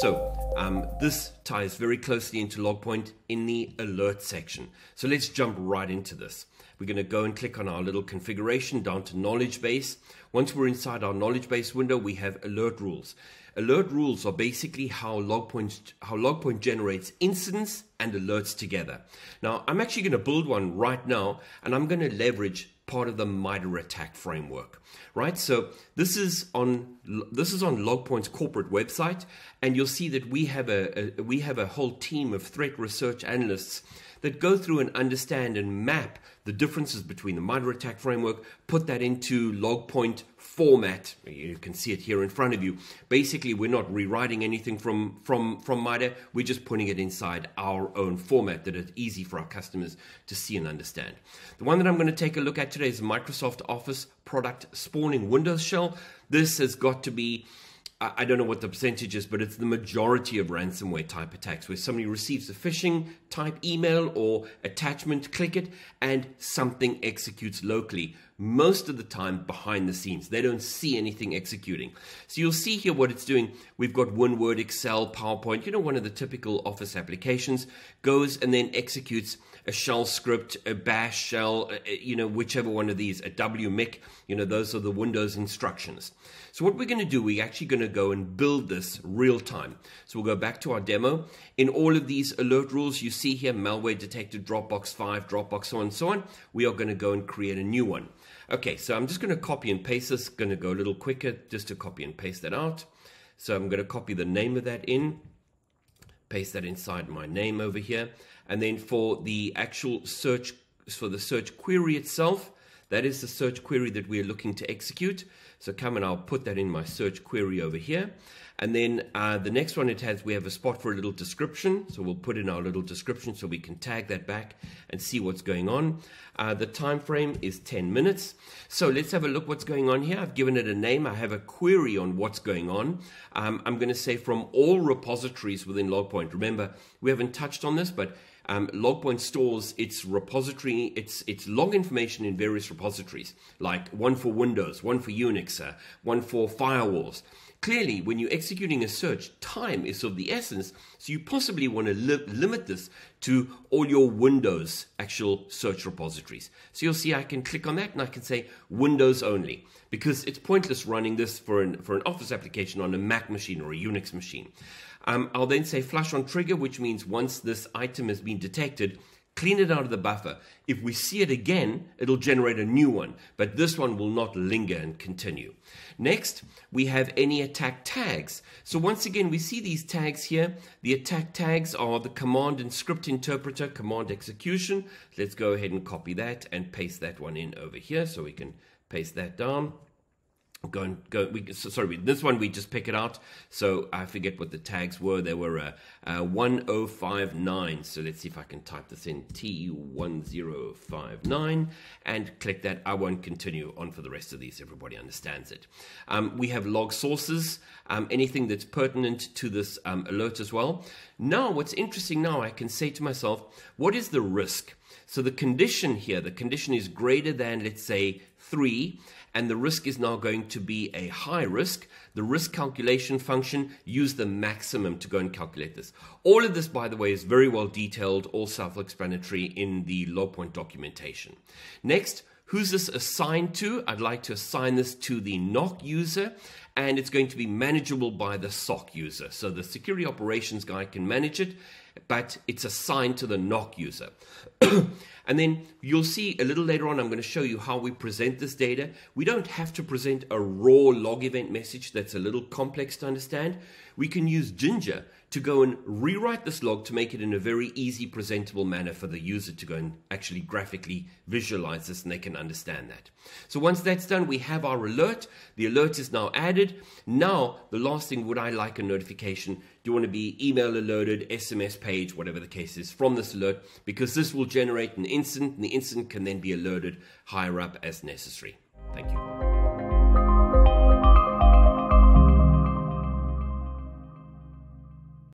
So um, this ties very closely into Logpoint in the alert section. So let's jump right into this. We're going to go and click on our little configuration down to knowledge base. Once we're inside our knowledge base window, we have alert rules. Alert rules are basically how Logpoint, how Logpoint generates incidents and alerts together. Now, I'm actually going to build one right now, and I'm going to leverage part of the MITRE ATT&CK framework, right? So this is on this is on Logpoint's corporate website, and you'll see that we have a, a we have a whole team of threat research analysts that go through and understand and map the differences between the MITRE ATT&CK framework, put that into Logpoint format. You can see it here in front of you. Basically, we're not rewriting anything from, from, from MITRE. We're just putting it inside our own format that is easy for our customers to see and understand. The one that I'm going to take a look at today is Microsoft Office product spawning Windows shell. This has got to be I don't know what the percentage is, but it's the majority of ransomware type attacks where somebody receives a phishing type email or attachment, click it, and something executes locally. Most of the time behind the scenes. They don't see anything executing. So you'll see here what it's doing. We've got one Word, Excel, PowerPoint, you know, one of the typical Office applications goes and then executes a shell script, a bash shell, uh, uh, you know, whichever one of these, a WMIC, you know, those are the Windows instructions. So what we're going to do, we're actually going to go and build this real time. So we'll go back to our demo. In all of these alert rules, you see here, malware detected, Dropbox 5, Dropbox, so on and so on. We are going to go and create a new one. Okay, so I'm just going to copy and paste this. Going to go a little quicker just to copy and paste that out. So I'm going to copy the name of that in, paste that inside my name over here. And then for the actual search, for the search query itself, that is the search query that we're looking to execute. So come and I'll put that in my search query over here. And then uh, the next one it has, we have a spot for a little description. So we'll put in our little description so we can tag that back and see what's going on. Uh, the time frame is 10 minutes. So let's have a look what's going on here. I've given it a name. I have a query on what's going on. Um, I'm going to say from all repositories within Logpoint. Remember, we haven't touched on this, but um, Logpoint stores its repository, its its log information in various repositories, like one for Windows, one for Unix, uh, one for firewalls. Clearly, when you're executing a search, time is of the essence, so you possibly want to li limit this to all your Windows actual search repositories. So you'll see I can click on that and I can say Windows only, because it's pointless running this for an, for an Office application on a Mac machine or a Unix machine. Um, I'll then say flush on trigger, which means once this item has been detected, clean it out of the buffer. If we see it again, it'll generate a new one, but this one will not linger and continue. Next, we have any attack tags. So once again, we see these tags here. The attack tags are the command and script interpreter, command execution. Let's go ahead and copy that and paste that one in over here so we can paste that down go and go we so, sorry this one we just pick it out. So i forget what the tags were. They were uh, uh, 1059 so let's see if i can type this in. T1059 and click that. I won't continue on for the rest of these. Everybody understands it. Um, we have log sources. Um, anything that's pertinent to this um, alert as well. Now what's interesting now i can say to myself what is the risk? So the condition here the condition is greater than let's say 3 and the risk is now going to be a high risk. The risk calculation function, use the maximum to go and calculate this. All of this, by the way, is very well detailed, all self-explanatory in the Logpoint documentation. Next, who's this assigned to? I'd like to assign this to the NOC user, and it's going to be manageable by the SOC user. So the security operations guy can manage it, but it's assigned to the NOC user. and then you'll see a little later on, I'm going to show you how we present this data. We don't have to present a raw log event message that's a little complex to understand. We can use Jinja to go and rewrite this log to make it in a very easy, presentable manner for the user to go and actually graphically visualize this and they can understand that. So once that's done, we have our alert. The alert is now Now, the last thing would I like a notification? Do you want to be email alerted, SMS page, whatever the case is, from this alert? Because this will generate an incident, and the incident can then be alerted higher up as necessary. Thank you.